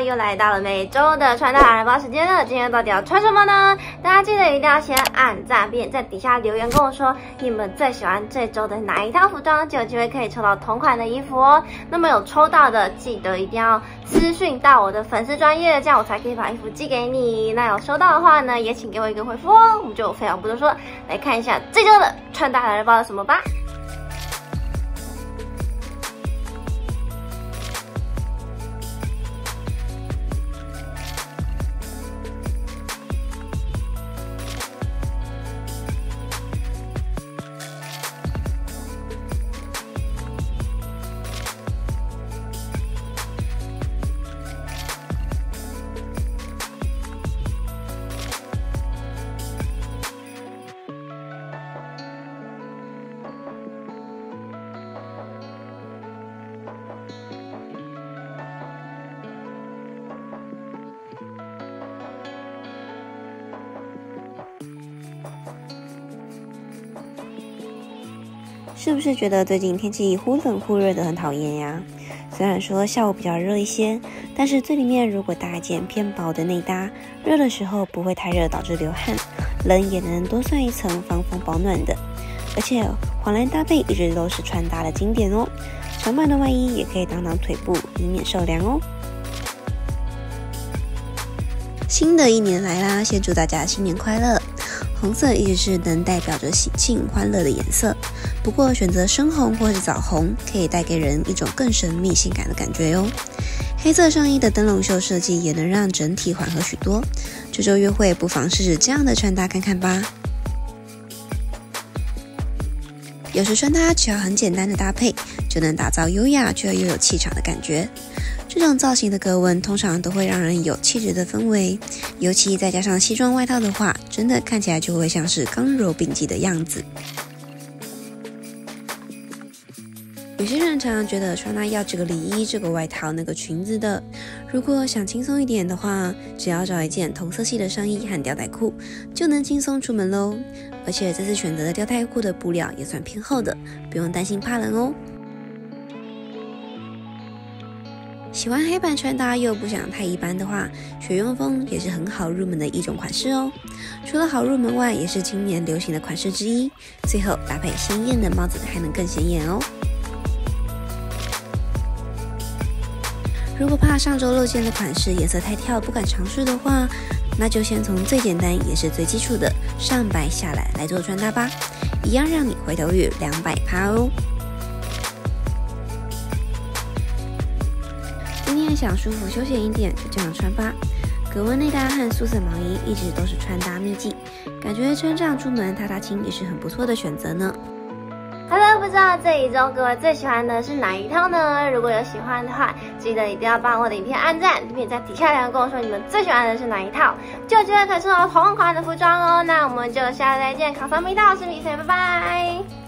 又来到了每周的穿搭海报时间了。今天到底要穿什么呢？大家记得一定要先按赞，并在底下留言跟我说你们最喜欢这周的哪一套服装，就有机会可以抽到同款的衣服哦。那么有抽到的，记得一定要私讯到我的粉丝专业，这样我才可以把衣服寄给你。那有收到的话呢，也请给我一个回复哦。我们就废话不多说，来看一下这周的穿搭海报什么吧。是不是觉得最近天气忽冷忽热的很讨厌呀？虽然说下午比较热一些，但是最里面如果搭一件偏薄的内搭，热的时候不会太热导致流汗，冷也能多算一层防风保暖的。而且黄蓝搭配一直都是穿搭的经典哦，长版的外衣也可以挡挡腿部，以免受凉哦。新的一年来啦，先祝大家新年快乐！红色一直是能代表着喜庆欢乐的颜色，不过选择深红或是枣红，可以带给人一种更神秘性感的感觉哟。黑色上衣的灯笼袖设计也能让整体缓和许多。这周约会不妨试试这样的穿搭看看吧。有时穿它只要很简单的搭配，就能打造优雅却又有气场的感觉。这种造型的格纹通常都会让人有气质的氛围，尤其再加上西装外套的话，真的看起来就会像是刚柔并济的样子。有些人常常觉得穿搭要这个里衣、这个外套、那个裙子的，如果想轻松一点的话，只要找一件同色系的上衣和吊带裤，就能轻松出门喽。而且这次选择的吊带裤的布料也算偏厚的，不用担心怕冷哦。喜欢黑白穿搭又不想太一般的话，雪用风也是很好入门的一种款式哦。除了好入门外，也是今年流行的款式之一。最后搭配鲜艳的帽子，还能更显眼哦。如果怕上周露肩的款式颜色太跳，不敢尝试的话，那就先从最简单也是最基础的上白下来来做穿搭吧，一样让你回头率两百趴哦。今天想舒服休闲一点，就这样穿吧。格纹内搭和素色毛衣一直都是穿搭秘籍，感觉穿这样出门踏踏青也是很不错的选择呢。不知道这一周各位最喜欢的是哪一套呢？如果有喜欢的话，记得一定要帮我的影片按赞，并且在底下留言跟我说你们最喜欢的是哪一套，就有机会可是我同款的服装哦。那我们就下次再见，考上米到，我是米菲，拜拜。